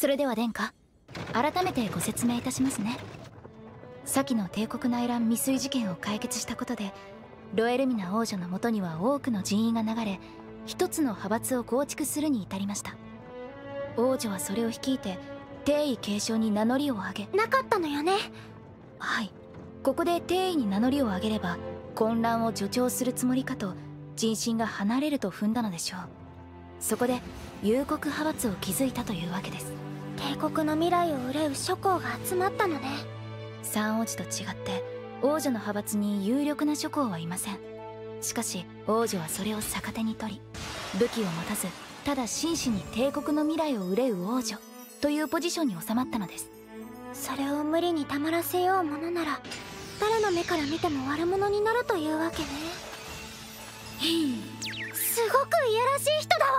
それでは殿下改めてご説明いたしますね。先の帝国内乱未遂事件を解決したことでロエルミナ王女のもとには多くの人員が流れ一つの派閥を構築するに至りました。王女はそれを率いて帝位継承に名乗りを上げなかったのよね。はい。ここで帝位に名乗りを上げれば混乱を助長するつもりかと人心が離れると踏んだのでしょう。そこで幽国派閥を築いたというわけです帝国の未来を憂う諸侯が集まったのね。三王子と違って王女の派閥に有力な諸侯はいません。しかし王女はそれを逆手に取り武器を持たずただ真摯に帝国の未来を憂う王女というポジションに収まったのです。それを無理にたまらせようものなら誰の目から見ても悪者になるというわけね。すごくいやらしい人だ。わ